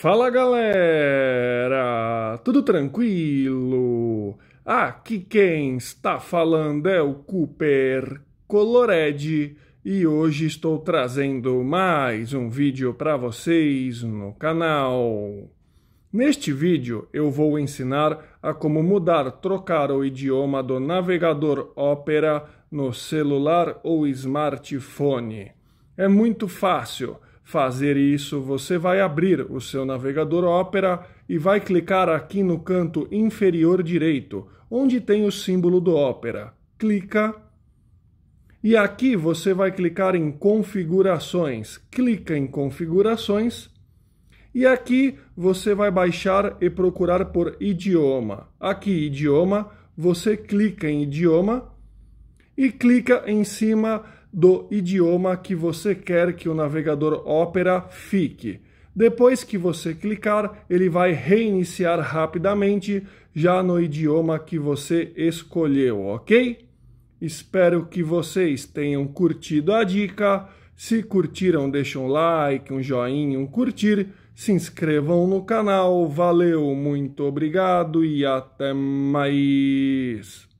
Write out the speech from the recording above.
Fala galera, tudo tranquilo? Aqui quem está falando é o Cooper Colored e hoje estou trazendo mais um vídeo para vocês no canal. Neste vídeo eu vou ensinar a como mudar, trocar o idioma do navegador Opera no celular ou smartphone. É muito fácil fazer isso, você vai abrir o seu navegador Opera e vai clicar aqui no canto inferior direito, onde tem o símbolo do Opera. Clica. E aqui você vai clicar em Configurações. Clica em Configurações. E aqui você vai baixar e procurar por idioma. Aqui, idioma, você clica em idioma e clica em cima do idioma que você quer que o navegador Opera fique. Depois que você clicar, ele vai reiniciar rapidamente já no idioma que você escolheu, ok? Espero que vocês tenham curtido a dica. Se curtiram, deixem um like, um joinha, um curtir. Se inscrevam no canal. Valeu, muito obrigado e até mais.